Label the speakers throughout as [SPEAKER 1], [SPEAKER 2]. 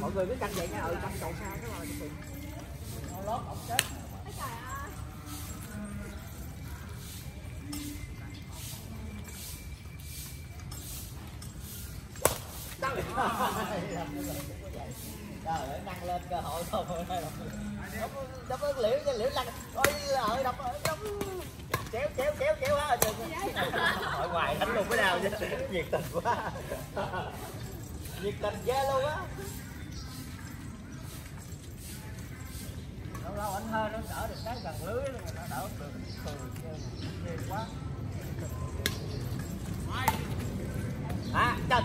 [SPEAKER 1] mọi người cứ canh vậy nha ừ canh cầu xa cái rồi. Thì lót ông chết trời ơi năng lên cơ hội thôi đóng đóng liễu cho liễu lăn ôi ơi đóng đóng kéo kéo kéo kéo quá. Hỏi hoài đánh luôn cái nào chứ. Nhiệt tình quá nhiệt tình ghê luôn á. Lâu lâu anh hơi nó đỡ được cái gần lưới nó đỡ được thường ghê quá. À chân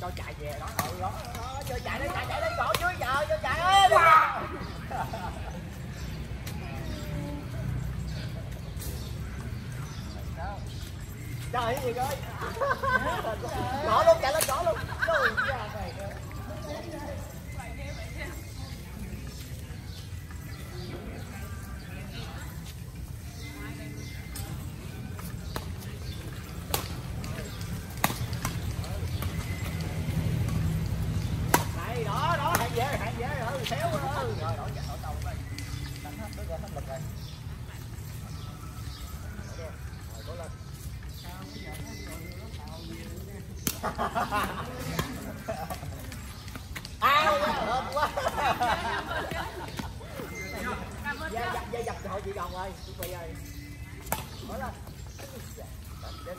[SPEAKER 1] cho chạy về đó. Ừ đó đó vô chạy đi, chạy chạy đi gõ dưới giờ cho chạy ơi trời gì ơi gõ luôn, chạy lên cỏ luôn Ôi, da này nữa. này đó đó hàng về hàng về rồi xéo rồi rồi đổi chạy đổi đầu đây đánh bật này ao quá hợp quá dây dập gia dập hội chị đồng ơi chuẩn bị ơi mở lên Đến.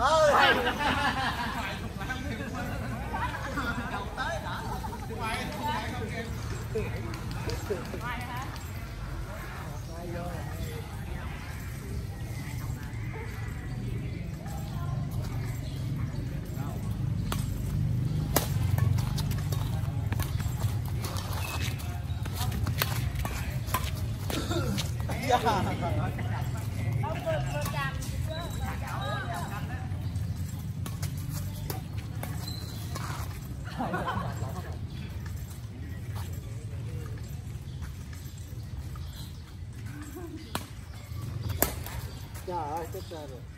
[SPEAKER 1] Ơi. Trời ơi, chết rồi.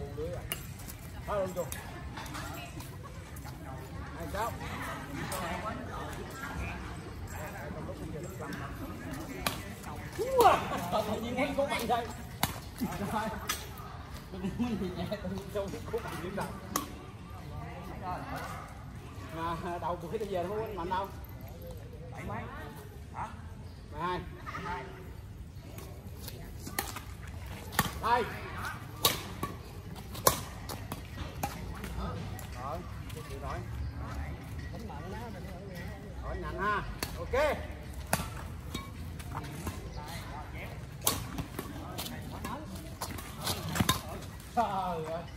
[SPEAKER 1] bu lưới rồi
[SPEAKER 2] à? hết luôn
[SPEAKER 1] chung hai sáu tự nhiên
[SPEAKER 3] em có mạnh đây mình thì nhẹ tự nhiên sâu được có mạnh điểm nào mà đầu buổi tới giờ nó có mạnh. Đâu
[SPEAKER 4] bảy mấy hả
[SPEAKER 3] mười hai. Đây. Ok. Trời ơi.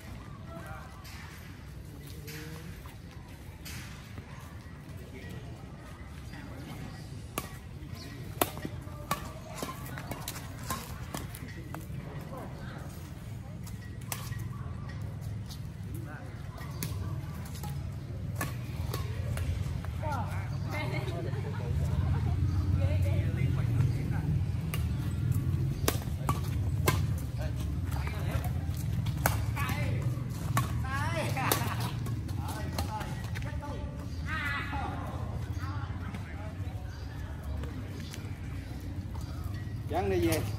[SPEAKER 5] Dán đi về.